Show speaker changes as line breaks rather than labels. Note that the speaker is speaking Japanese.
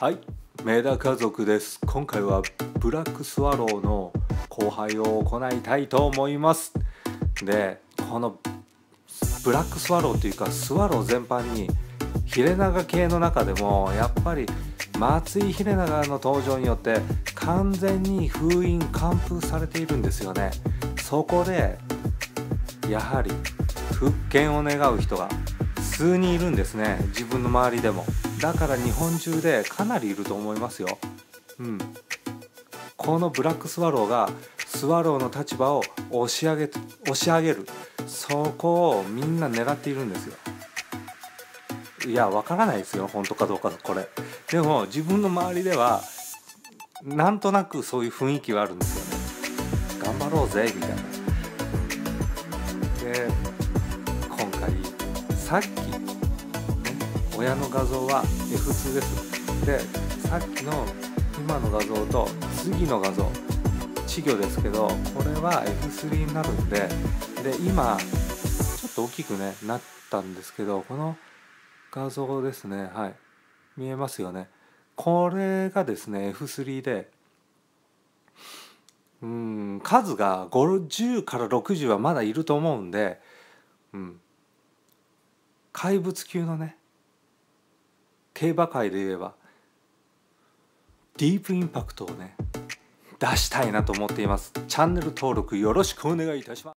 はい。メダ家族です。今回はブラックスワローの後輩を行いたいと思います。でこのブラックスワローというかスワロー全般にヒレナガ系の中でもやっぱり松井秀長の登場によって完全に封印完封されているんですよね。そこでやはり復権を願う人が数人いるんですね。自分の周りでも。だから日本中でかなりいると思いますよ。うん。このブラックスワローがスワローの立場を押し上げ押し上げる。そこをみんな狙っているんですよ。いやわからないですよ。本当かどうかこれ。でも自分の周りではなんとなくそういう雰囲気はあるんですよね。頑張ろうぜみたいな。で今回さっき、親の画像は F2 です。でさっきの今の画像と次の画像稚魚ですけどこれは F3 になるんでで今ちょっと大きくねなったんですけどこの画像ですねはい。見えますよね。これがですね F3 でうん数が50から60はまだいると思うんで、うん、怪物級のね競馬界で言えばディープインパクトをね出したいなと思っています。チャンネル登録よろしくお願いいたします。